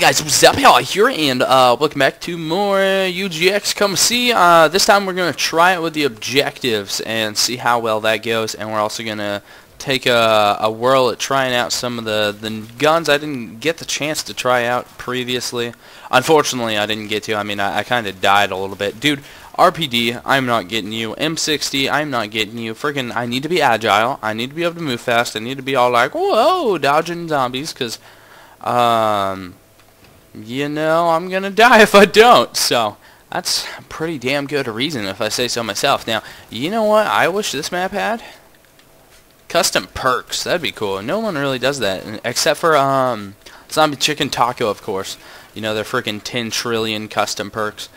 Guys, what's up? Hell here, and uh, welcome back to more UGX Comosea. Uh, this time we're going to try it with the objectives and see how well that goes, and we're also going to take a, a whirl at trying out some of the, the guns I didn't get the chance to try out previously. Unfortunately, I didn't get to. I mean, I, I kind of died a little bit. Dude, RPD, I'm not getting you. M60, I'm not getting you. Freaking, I need to be agile. I need to be able to move fast. I need to be all like, whoa, dodging zombies, because... Um, you know, I'm going to die if I don't. So, that's pretty damn good reason if I say so myself. Now, you know what I wish this map had? Custom perks. That'd be cool. No one really does that, except for um, Zombie Chicken Taco, of course. You know, they're freaking 10 trillion custom perks.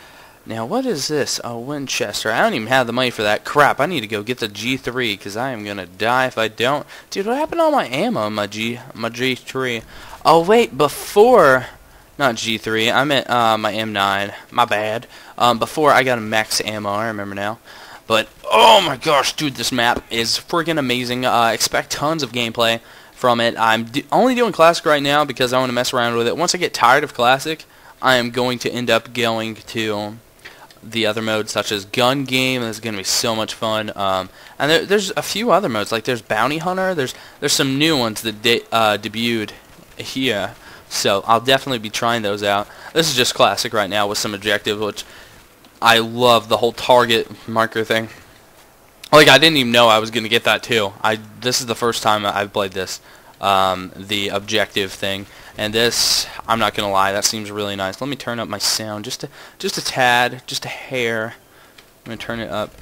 Now, what is this? A Winchester. I don't even have the money for that. Crap, I need to go get the G3, because I am going to die if I don't. Dude, what happened to all my ammo, my, G, my G3? Oh, wait, before not G3. I meant uh, my M9. My bad. Um, before I got a max ammo, I remember now. But, oh my gosh, dude, this map is freaking amazing. Uh, expect tons of gameplay from it. I'm only doing Classic right now because I want to mess around with it. Once I get tired of Classic, I am going to end up going to the other modes such as Gun Game. This is going to be so much fun. Um, and there, there's a few other modes, like there's Bounty Hunter. There's there's some new ones that de uh, debuted here. So I'll definitely be trying those out. This is just classic right now with some objectives, which I love the whole target marker thing. Like I didn't even know I was gonna get that too. I this is the first time I've played this, um, the objective thing, and this I'm not gonna lie, that seems really nice. Let me turn up my sound just a just a tad, just a hair. I'm gonna turn it up.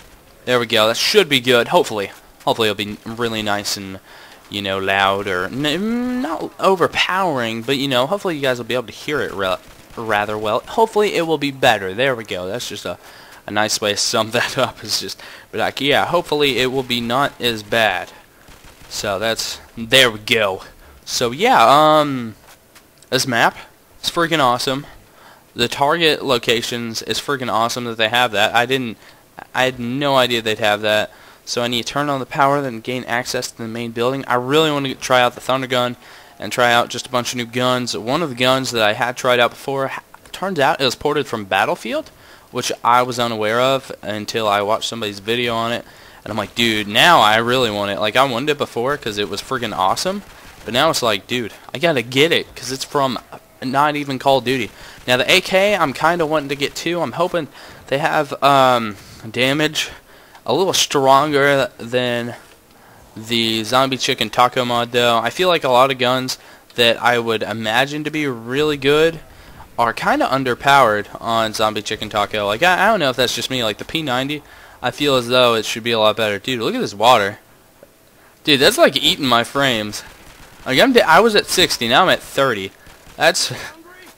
There we go. That should be good. Hopefully, hopefully it'll be really nice and you know, loud or not overpowering, but you know, hopefully you guys will be able to hear it rather well. Hopefully it will be better. There we go. That's just a, a nice way to sum that up. Is just, but like, yeah, hopefully it will be not as bad. So that's, there we go. So yeah, um, this map is freaking awesome. The target locations is freaking awesome that they have that. I didn't, I had no idea they'd have that. So I need to turn on the power, then gain access to the main building. I really want to try out the Thunder Gun and try out just a bunch of new guns. One of the guns that I had tried out before, turns out it was ported from Battlefield, which I was unaware of until I watched somebody's video on it. And I'm like, dude, now I really want it. Like, I wanted it before because it was freaking awesome. But now it's like, dude, I got to get it because it's from not even Call of Duty. Now, the AK, I'm kind of wanting to get too. I'm hoping they have um, damage a little stronger than the Zombie Chicken Taco mod, though. I feel like a lot of guns that I would imagine to be really good are kind of underpowered on Zombie Chicken Taco. Like, I, I don't know if that's just me. Like, the P90, I feel as though it should be a lot better. Dude, look at this water. Dude, that's like eating my frames. Like, I'm I was at 60, now I'm at 30. That's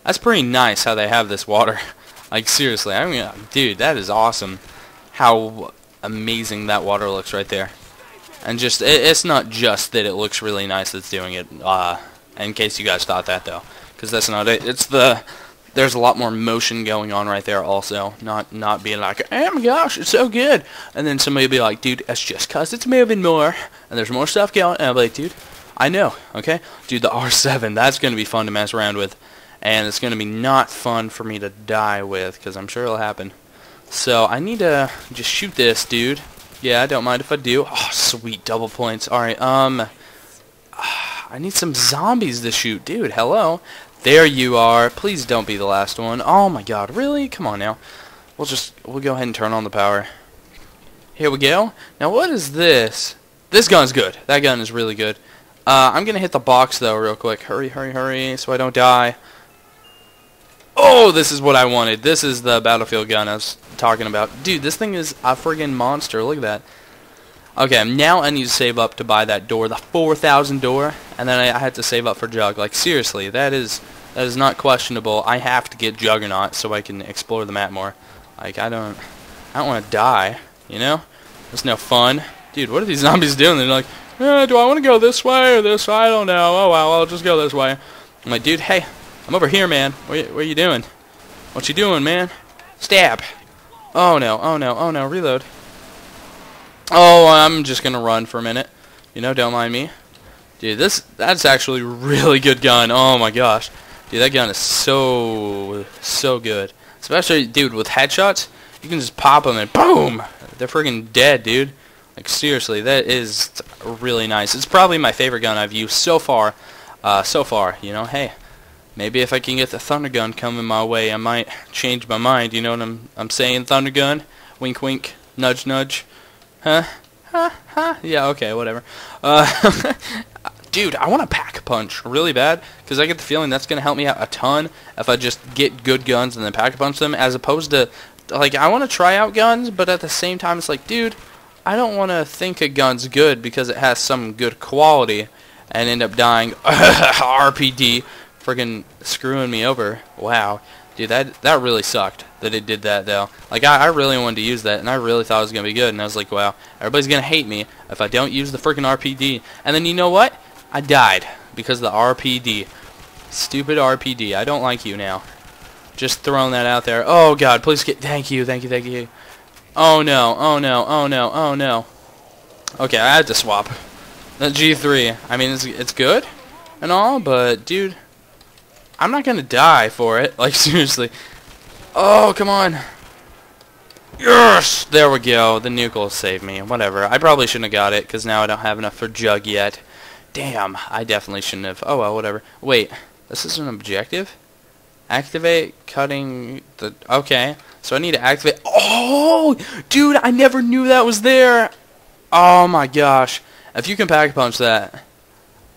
that's pretty nice how they have this water. Like, seriously, I mean, dude, that is awesome. How amazing that water looks right there. And just, it, it's not just that it looks really nice that's doing it, uh, in case you guys thought that though. Because that's not it. It's the, there's a lot more motion going on right there also. Not, not being like, oh my gosh, it's so good. And then somebody will be like, dude, that's just cause it's moving more. And there's more stuff going, and I'll be like, dude, I know, okay? Dude, the R7, that's going to be fun to mess around with. And it's going to be not fun for me to die with, because I'm sure it'll happen. So I need to just shoot this dude. Yeah, I don't mind if I do. Oh, sweet, double points. Alright, um... I need some zombies to shoot. Dude, hello. There you are. Please don't be the last one. Oh my god, really? Come on now. We'll just, we'll go ahead and turn on the power. Here we go. Now what is this? This gun's good. That gun is really good. Uh, I'm gonna hit the box though real quick. Hurry, hurry, hurry, so I don't die. Oh, this is what I wanted. This is the battlefield gun I was talking about. Dude, this thing is a friggin' monster. Look at that. Okay, now I need to save up to buy that door, the 4,000 door, and then I, had to save up for Jug. Like, seriously, that is that is not questionable. I have to get Juggernaut so I can explore the map more. Like, I don't, I don't want to die, you know? It's no fun. Dude, what are these zombies doing? They're like, eh, do I want to go this way or this way? I don't know. Oh, well, I'll just go this way. I'm like, dude, hey, I'm over here, man. What, what are you doing? What you doing, man? Stab. Oh, no. Oh, no. Oh, no. Reload. Oh, I'm just going to run for a minute. You know, don't mind me. Dude, this that's actually really good gun. Oh, my gosh. Dude, that gun is so, so good. Especially, dude, with headshots, you can just pop them and boom! They're freaking dead, dude. Like, seriously, that is really nice. It's probably my favorite gun I've used so far. Uh, so far, you know, hey, maybe if I can get the Thunder Gun coming my way, I might change my mind, you know what I'm, I'm saying, Thunder Gun? Wink, wink, nudge, nudge. Huh? Huh? Huh? Yeah, okay, whatever. Uh, dude, I want to pack a punch really bad because I get the feeling that's going to help me out a ton if I just get good guns and then pack a punch them as opposed to, like, I want to try out guns, but at the same time, it's like, dude, I don't want to think a gun's good because it has some good quality and end up dying. RPD, friggin' screwing me over. Wow. Dude, that that really sucked that it did that, though. Like, I, I really wanted to use that, and I really thought it was going to be good. And I was like, wow, everybody's going to hate me if I don't use the freaking RPD. And then you know what? I died because of the RPD. Stupid RPD. I don't like you now. Just throwing that out there. Oh, God, please get... Thank you, thank you, thank you. Oh, no, oh, no, oh, no, oh, no. Okay, I had to swap. The G3. I mean, it's, it's good and all, but, dude... I'm not gonna die for it. Like, seriously. Oh, come on. Yes! There we go. The nuke will save me. Whatever. I probably shouldn't have got it, because now I don't have enough for Jug yet. Damn. I definitely shouldn't have. Oh, well, whatever. Wait. This is an objective? Activate cutting the... Okay. So I need to activate... Oh! Dude, I never knew that was there! Oh, my gosh. If you can pack punch that,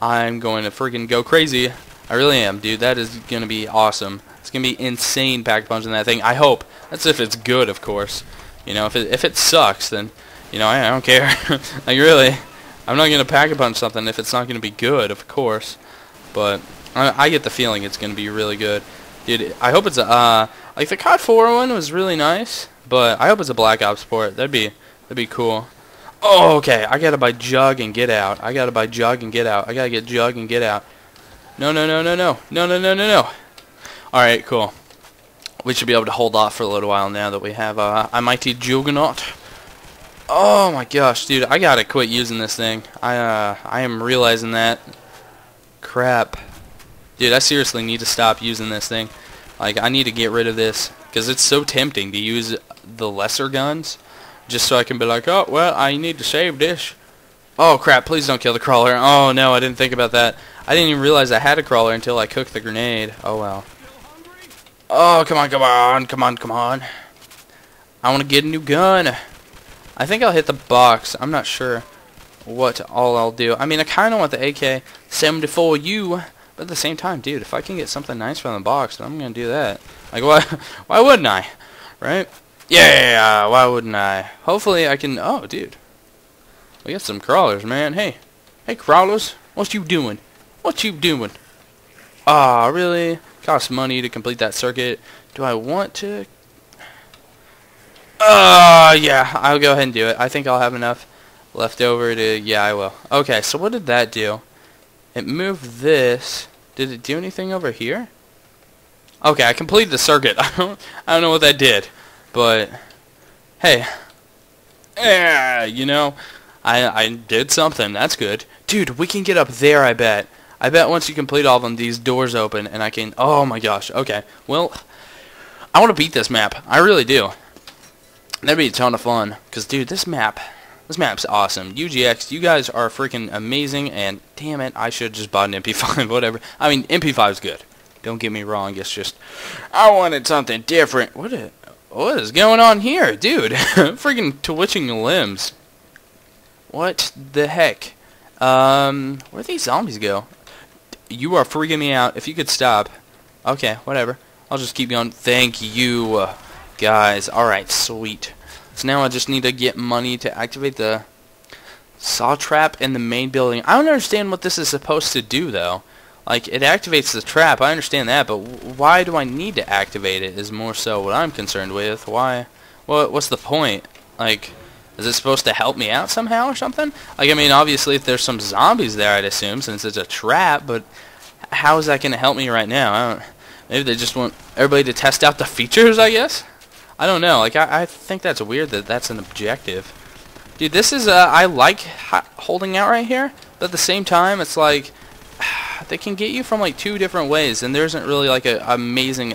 I'm going to freaking go crazy. I really am, dude. That is going to be awesome. It's going to be insane pack a punching that thing. I hope. That's if it's good, of course. You know, if it, if it sucks, then, you know, I, I don't care. like, really. I'm not going to pack a punch something if it's not going to be good, of course. But I, I get the feeling it's going to be really good. Dude, I hope it's a, uh, like the COD 4 one was really nice, but I hope it's a Black Ops port. That'd be, that'd be cool. Oh, okay. I gotta buy Jug and get out. I gotta buy Jug and get out. I gotta get Jug and get out. No, no, no, no, no. No, no, no, no, no. Alright, cool. We should be able to hold off for a little while now that we have uh, a mighty Juggernaut. Oh my gosh, dude, I gotta quit using this thing. I, uh, I am realizing that. Crap. Dude, I seriously need to stop using this thing. Like, I need to get rid of this. Because it's so tempting to use the lesser guns. Just so I can be like, oh, well, I need to save this. Oh, crap, please don't kill the crawler. Oh, no, I didn't think about that. I didn't even realize I had a crawler until I cooked the grenade. Oh, well. Oh, come on, come on, come on, come on. I want to get a new gun. I think I'll hit the box. I'm not sure what all I'll do. I mean, I kind of want the AK-74U, but at the same time, dude, if I can get something nice from the box, then I'm going to do that. Like, why, why wouldn't I? Right? Yeah, why wouldn't I? Hopefully I can... Oh, dude. We got some crawlers, man. Hey. Hey, crawlers. What you doing? What you doing? Ah, really? Costs money to complete that circuit. Do I want to? Uh, yeah, I'll go ahead and do it. I think I'll have enough left over to... Yeah, I will. Okay, so what did that do? It moved this. Did it do anything over here? Okay, I completed the circuit. I don't, I don't know what that did. But, hey, yeah, you know, I, I did something. That's good. Dude, we can get up there, I bet. I bet once you complete all of them, these doors open, and I can... Oh, my gosh. Okay. Well, I want to beat this map. I really do. That'd be a ton of fun. Because, dude, this map... This map's awesome. UGX, you guys are freaking amazing, and damn it, I should just bought an MP5, whatever. I mean, MP5 is good. Don't get me wrong, it's just... I wanted something different. What? What is going on here? Dude, freaking twitching limbs. What the heck? Um, where'd these zombies go? You are freaking me out. If you could stop. Okay, whatever. I'll just keep going. Thank you, uh, guys. Alright, sweet. So now I just need to get money to activate the saw trap in the main building. I don't understand what this is supposed to do, though. Like, it activates the trap, I understand that, but why do I need to activate it is more so what I'm concerned with. Why? What? What's the point? Like, is it supposed to help me out somehow or something? Like, I mean, obviously if there's some zombies there, I'd assume, since it's a trap, but how is that going to help me right now? Maybe they just want everybody to test out the features, I guess? I don't know. Like, I, I think that's weird that that's an objective. Dude, this is, uh, I like holding out right here, but at the same time, it's like... they can get you from like two different ways, and there isn't really like a amazing